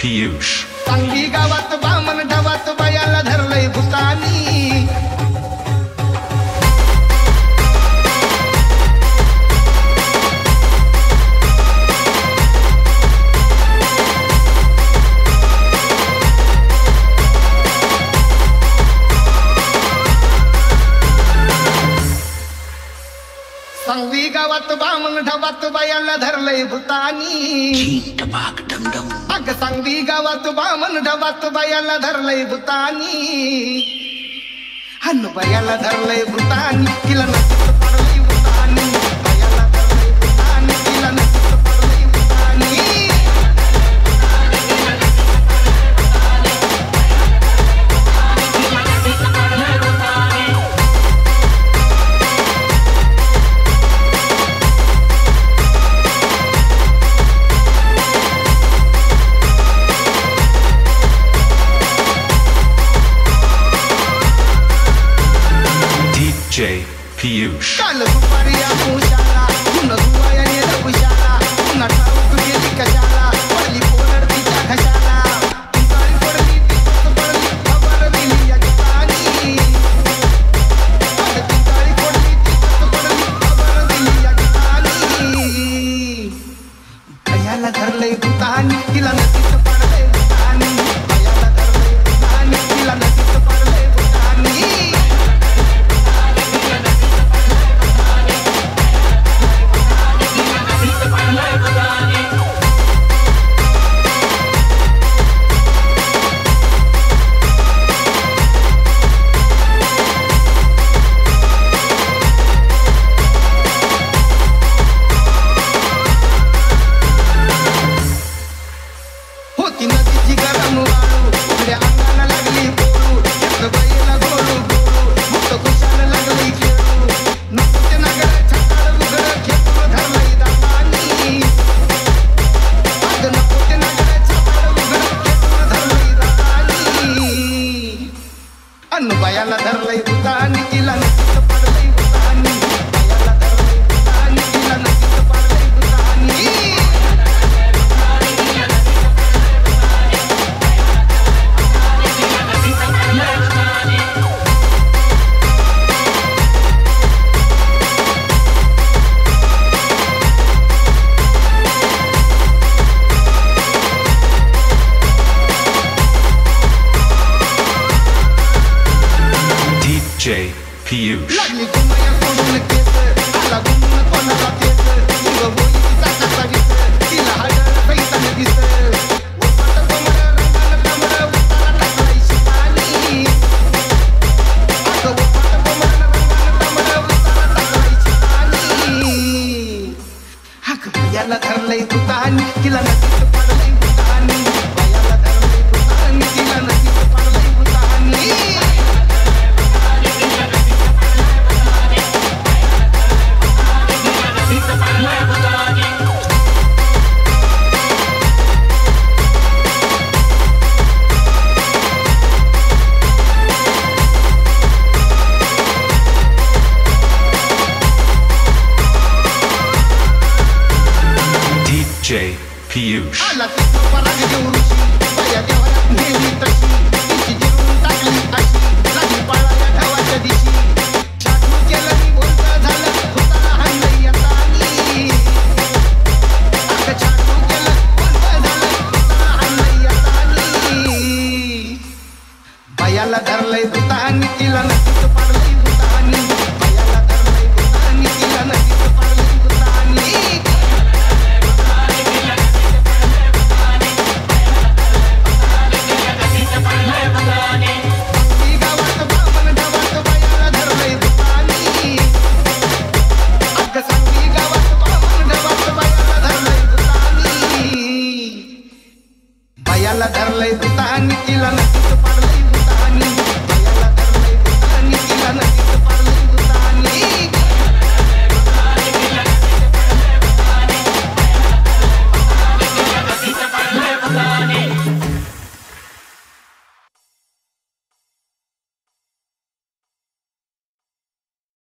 Piyush. Sangvi गावात बामण ढबात बायाला धरलंय भूतानी. अग सांगवी गावात बामण ढबात बायाला धरलंय भूतानी. हन बायाला धरलंय भूतानी. तिला Pius. నువ్వు భయాల ధరలై దానికి లంచ DJ Piyush. मैं खुदा की Mulai tangan itu cepat.